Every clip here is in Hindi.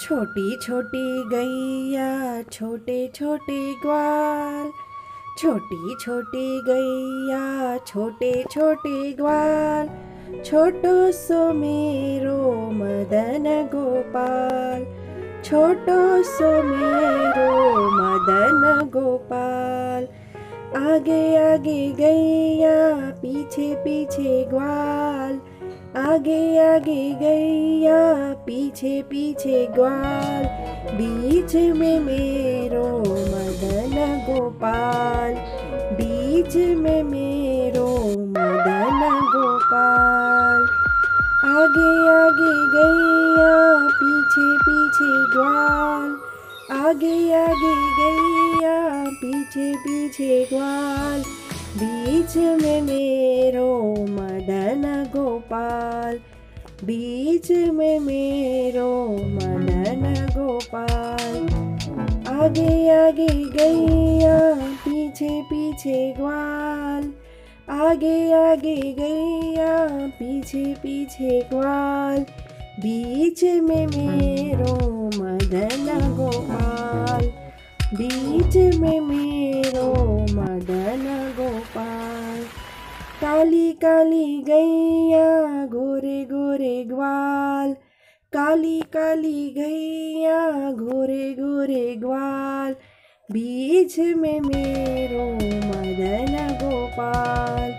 छोटी छोटी गैया, छोटे छोटे ग्वाल। छोटी छोटी गैया, छोटे छोटे ग्वाल। छोटो सो मेरो मदन गोपाल। छोटो सो मेरो मदन गोपाल। आगे आगे गैया, पीछे पीछे ग्वाल। आगे आगे गैया, पीछे पीछे ग्वाल, बीच में मेरो मदन गोपाल, बीच में मेरो मदन गोपाल। आगे आगे गैया, पीछे पीछे ग्वाल, आगे आगे गैया, पीछे पीछे ग्वाल, बीच में मेरो बीच में मेरो मदन गोपाल। आगे आगे गैया पीछे पीछे ग्वाल। आगे आगे गैया पीछे पीछे ग्वाल। बीच में मेरो मदन गोपाल। बीच में मेरो काली गैया, गोरे गोरे ग्वाल। काली काली गैया, गोरे गोरे ग्वाल। बीच में मेरो मदन गोपाल।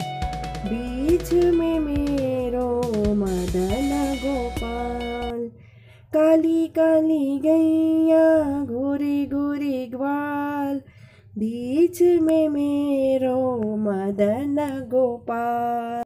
बीच में मेरो मदन गोपाल। काली काली गैया ग्वाल बीच में मेरो मदन गोपाल।